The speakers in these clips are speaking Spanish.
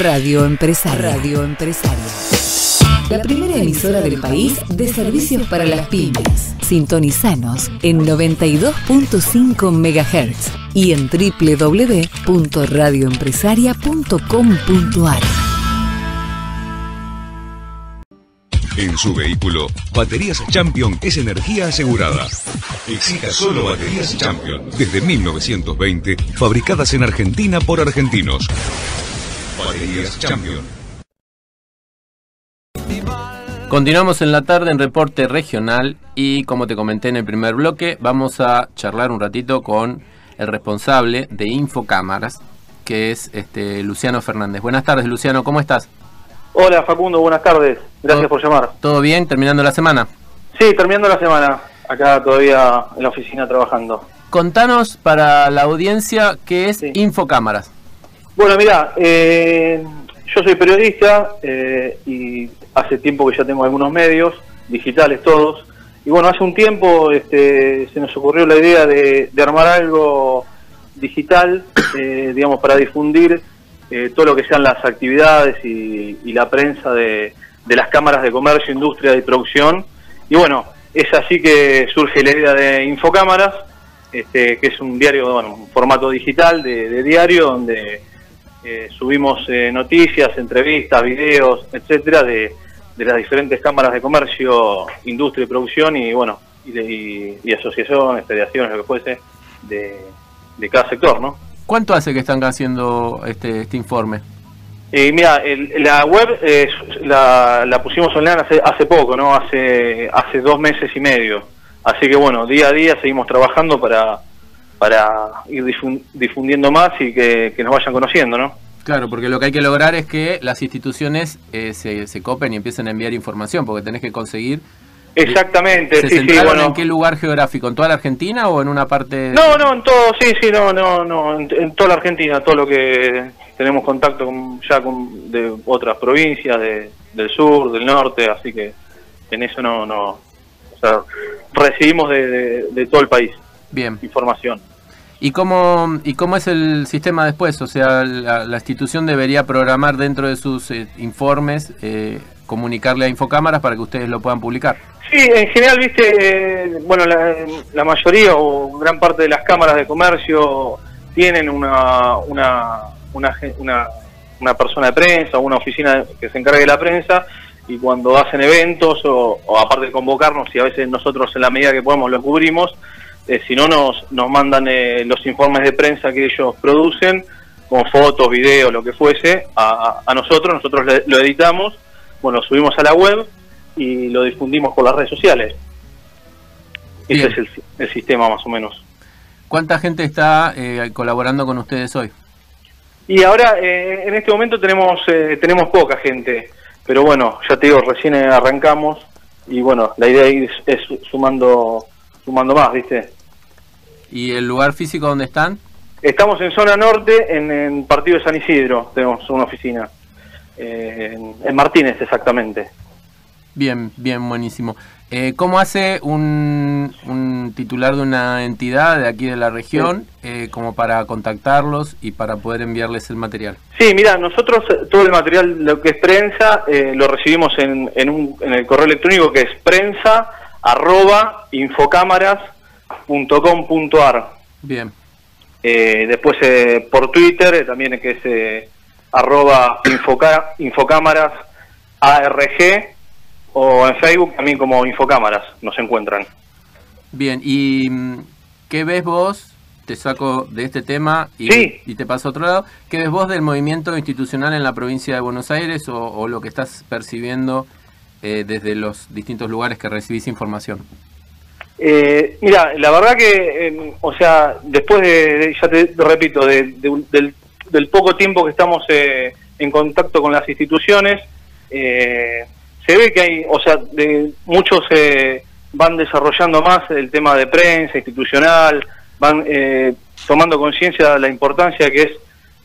Radio Empresaria. Radio Empresaria. La primera emisora del país de servicios para las pymes. Sintonizanos en 92.5 MHz y en www.radioempresaria.com.ar. En su vehículo, Baterías Champion es energía asegurada. Exija solo Baterías Champion, desde 1920, fabricadas en Argentina por argentinos. Baterías Champion. Continuamos en la tarde en reporte regional y como te comenté en el primer bloque, vamos a charlar un ratito con el responsable de Infocámaras, que es este Luciano Fernández. Buenas tardes, Luciano, ¿cómo estás? Hola Facundo, buenas tardes. Gracias por llamar. ¿Todo bien? ¿Terminando la semana? Sí, terminando la semana. Acá todavía en la oficina trabajando. Contanos para la audiencia qué es Infocámaras. Bueno, mira, eh, yo soy periodista eh, y hace tiempo que ya tengo algunos medios, digitales todos. Y bueno, hace un tiempo este, se nos ocurrió la idea de, armar algo digital, eh, digamos, para difundir eh, todo lo que sean las actividades y, la prensa de, las cámaras de comercio, industria y producción. Y bueno, es así que surge la idea de Infocámaras, este, que es un diario, bueno, un formato digital de, diario donde eh, subimos eh, noticias, entrevistas, videos, etcétera, de, las diferentes cámaras de comercio, industria y producción y bueno, y, asociaciones, federaciones, lo que fuese, de, de cada sector, ¿no? ¿Cuánto hace que están haciendo este, este informe? Eh, mira, la web la, pusimos online hace, hace poco, ¿no? Hace, hace dos meses y medio. Así que bueno, día a día seguimos trabajando para, para ir difundiendo más y que, nos vayan conociendo, ¿no? Claro, porque lo que hay que lograr es que las instituciones eh, se, se copen y empiecen a enviar información, porque tenés que conseguir Exactamente, ¿Se sí, sí, bueno. ¿En qué lugar geográfico? ¿En toda la Argentina o en una parte? No, no, en todo, sí, sí, no, no, no, en, toda la Argentina, todo lo que tenemos contacto con, ya con de otras provincias, de, del sur, del norte, así que en eso no, no, o sea, recibimos de, todo el país. Bien. Información. ¿Y cómo, ¿Y cómo es el sistema después? O sea, la, institución debería programar dentro de sus eh, informes, eh, comunicarle a Infocámaras para que ustedes lo puedan publicar. Sí, en general, viste, eh, bueno, la, mayoría o gran parte de las cámaras de comercio tienen una, una, una, una, persona de prensa o una oficina que se encargue de la prensa y cuando hacen eventos o, aparte de convocarnos y a veces nosotros en la medida que podemos lo cubrimos, eh, si no nos, nos mandan eh, los informes de prensa que ellos producen, con fotos, videos, lo que fuese, a, a nosotros, nosotros lo editamos, bueno, subimos a la web y lo difundimos por las redes sociales. Ese es el, sistema más o menos. ¿Cuánta gente está eh, colaborando con ustedes hoy? Y ahora, eh, en este momento tenemos eh, tenemos poca gente, pero bueno, ya te digo, recién arrancamos y bueno, la idea es, es sumando sumando más, ¿viste? ¿Y el lugar físico donde están? Estamos en zona norte, en el partido de San Isidro, tenemos una oficina. en Martínez, exactamente. Bien, bien, buenísimo. Eh, ¿Cómo hace un, titular de una entidad de aquí de la región eh, como para contactarlos y para poder enviarles el material? Sí, mira, nosotros eh, todo el material, lo que es prensa, eh, lo recibimos en, en, un, en el correo electrónico que es prensa arroba infocámaras.com.ar. Bien. después por Twitter también que es arroba infocámaras ARG o en Facebook también como Infocámaras nos encuentran. Bien, ¿y mm, qué ves vos? Te saco de este tema y, y te paso a otro lado. ¿Qué ves vos del movimiento institucional en la provincia de Buenos Aires o, lo que estás percibiendo eh, desde los distintos lugares que recibís información? Eh, mira, la verdad que, em, o sea, después de, ya te, repito, del, del, poco tiempo que estamos eh, en contacto con las instituciones, eh, se ve que hay, o sea, de, muchos eh, van desarrollando más el tema de prensa institucional, van eh, tomando conciencia de la importancia que es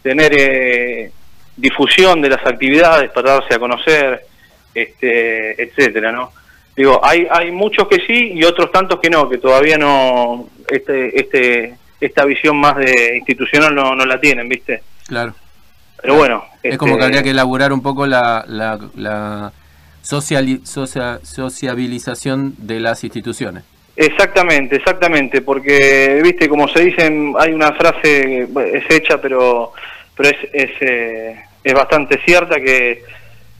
tener difusión de las actividades para darse a conocer, este, etcétera, ¿no? Digo, hay, hay muchos que sí y otros tantos que no, que todavía no, este, este, esta visión más de institucional no, no la tienen, ¿viste? Claro. Pero bueno. Es como que este, habría que elaborar un poco la, la, la sociabilización de las instituciones. Exactamente, exactamente, porque, viste, como se dicen, hay una frase, es hecha, pero, pero es, es, eh, es bastante cierta, que,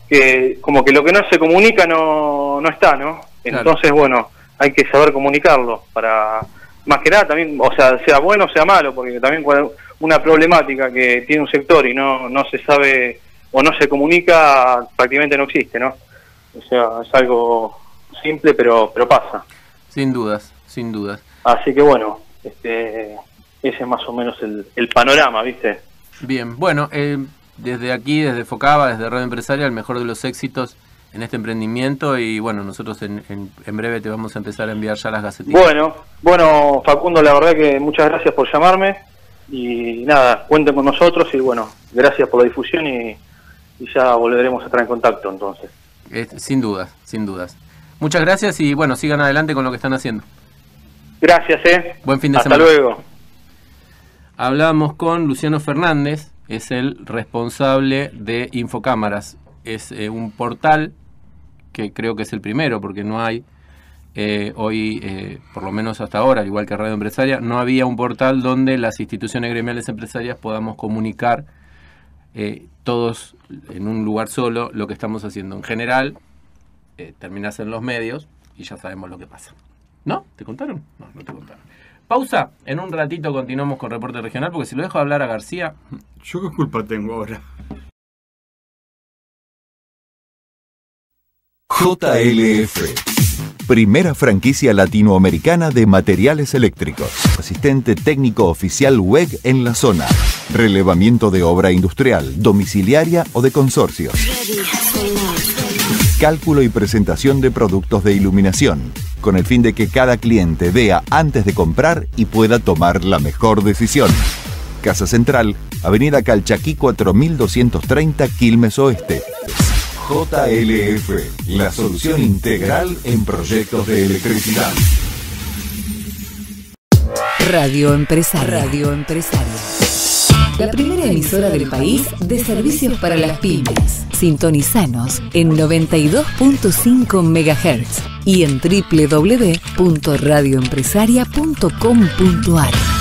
que como que lo que no se comunica no, no está, ¿no? Entonces, bueno, hay que saber comunicarlo para, más que nada también, o sea, sea bueno o sea malo, porque también una problemática que tiene un sector y no, no se sabe o no se comunica, prácticamente no existe, ¿no? O sea, es algo simple, pero, pero pasa. Sin dudas, sin dudas. Así que bueno, este, ese es más o menos el, el panorama, ¿viste? Bien, bueno, eh, desde aquí, desde Focaba, desde Radio Empresaria, el mejor de los éxitos en este emprendimiento y bueno, nosotros en, en, breve te vamos a empezar a enviar ya las gacetillas. Bueno, bueno, Facundo, la verdad que muchas gracias por llamarme y nada, cuenten con nosotros y bueno, gracias por la difusión y, ya volveremos a estar en contacto entonces. sin dudas, sin dudas. Muchas gracias y bueno, sigan adelante con lo que están haciendo. Gracias, eh. Buen fin de semana. Hasta luego. Hablamos con Luciano Fernández, es el responsable de Infocámaras. Es eh, un portal que creo que es el primero, porque no hay eh, hoy, eh, por lo menos hasta ahora, igual que Radio Empresaria, no había un portal donde las instituciones gremiales empresarias podamos comunicar todos en un lugar solo lo que estamos haciendo. En general, eh, terminas en los medios y ya sabemos lo que pasa. ¿No? ¿Te contaron? No, no te contaron. Pausa, en un ratito continuamos con Reporte Regional, porque si lo dejo hablar a García... ¿Yo qué culpa tengo ahora? JLF. Primera franquicia latinoamericana de materiales eléctricos. Asistente técnico oficial WEG en la zona. Relevamiento de obra industrial, domiciliaria o de consorcios cálculo y presentación de productos de iluminación, con el fin de que cada cliente vea antes de comprar y pueda tomar la mejor decisión. Casa Central, Avenida Calchaquí 4230 Quilmes Oeste. JLF, la solución integral en proyectos de electricidad. Radio Empresaria. Radio Empresaria la primera emisora del país de servicios para las pymes. Sintonizanos en 92.5 MHz y en www.radioempresaria.com.ar.